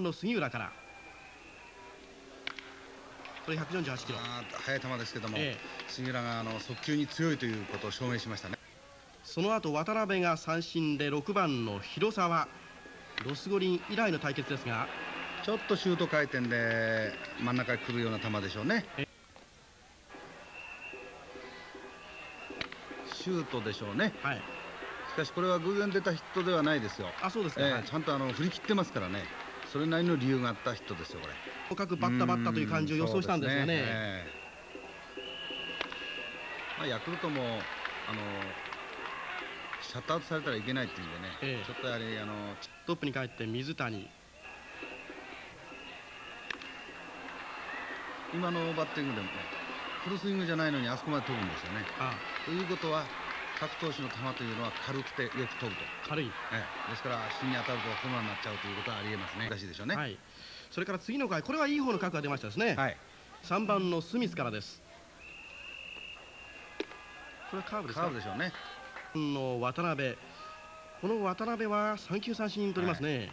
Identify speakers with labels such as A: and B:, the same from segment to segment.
A: 番の杉浦から。これ148キロ。
B: 速い球ですけども、
A: ええ。
B: 杉浦があの速球に強いということを証明しましたね。
A: その後渡辺が三振で6番の広沢。ロス五輪以来の対決ですが。
B: ちょっとシュート回転で真ん中に来るような球でしょうね。
A: え
B: シュートでしょうね。
A: はい。
B: しかしこれは偶然出たヒットではないですよ、
A: あそうですか、はい。
B: ええちゃんとあの振り切ってますからねそれなりの理由があったヒットですよこれ。
A: 郭バッタバッタという感じを予想したんですがね。
B: うそうええ。まあ、ヤクルトもあのシャットアウトされたらいけないっていうんでね、
A: ええ。
B: ちょっとやはりあの
A: トップに帰って水谷。
B: 今のバッティングでもねフルスイングじゃないのにあそこまで飛ぶんですよね。
A: あ。
B: ということは各投手の球というのは軽くてよく飛ぶと、
A: 軽い、
B: ええ。ですから芯に当たるとホームランになっちゃうということはありえますね。難しいでしょうね。
A: はい。それから次の回これはいい方の角が出ましたですね、
B: はい。
A: 3番のスミスからです。これはカーブですか？
B: カーブでしょうね。
A: の渡辺。この渡辺は3球三振取りますね、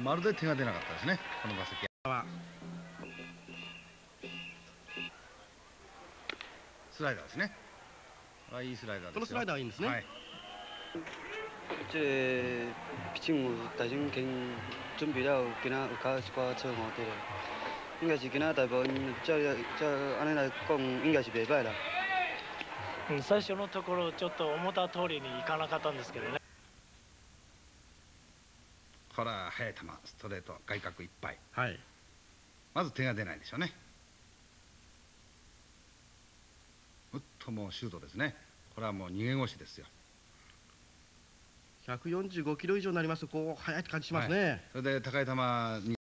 B: まるで手が出なかったですね。この打席
A: は。
B: スライダーですねこれはいいスライダー
A: このスライダーはいいんですね。
B: はい。
C: 这毕竟有大种经准备了有今仔有较一寡错误对啦，应该是今仔大部分照照安尼来讲，应该是袂歹啦。
D: うん最初のところちょっと思った通りにいかなかったんですけどね。
B: これは速い球ストレート外角いっぱい。
A: はい。
B: まず手が出ないでしょうねうっともうシュートですねこれはもう逃げ腰ですよ。
A: 145キロ以上になりますとこう速い感じしますね、
B: それで高い球逃